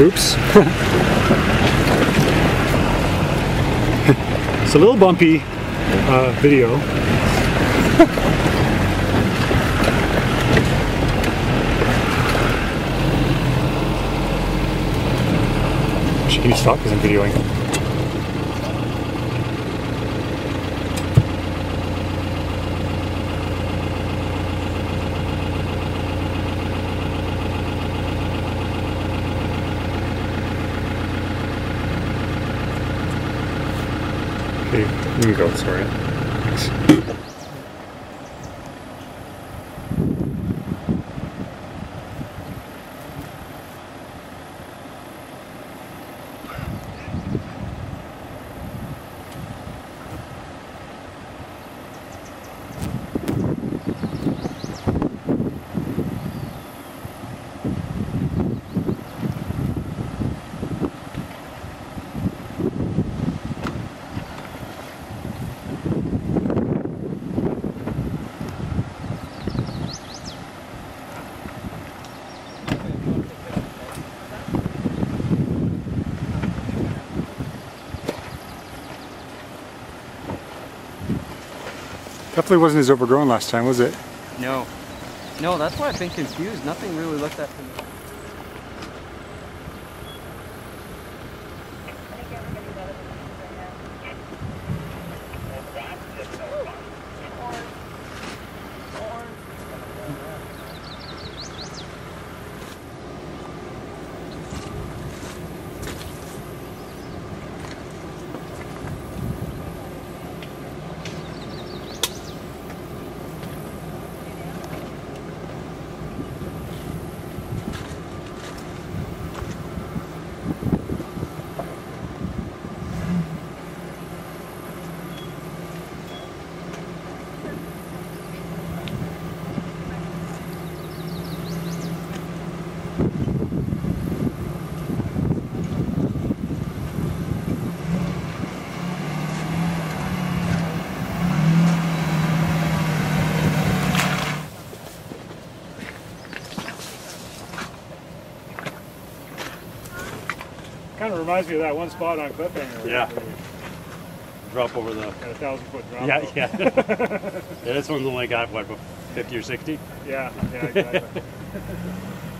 Oops. it's a little bumpy uh, video. Can you stop because I'm videoing? Okay, you go, sorry. Thanks. Definitely wasn't as overgrown last time, was it? No. No, that's why I've been confused. Nothing really looked that familiar. Kind of reminds me of that one spot on Cliffhanger. Yeah. Drop over the. Got a thousand foot drop. Yeah, off. yeah. yeah. This one's only got what, 50 or 60? Yeah, yeah, exactly.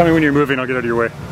tell me when you're moving, I'll get out of your way.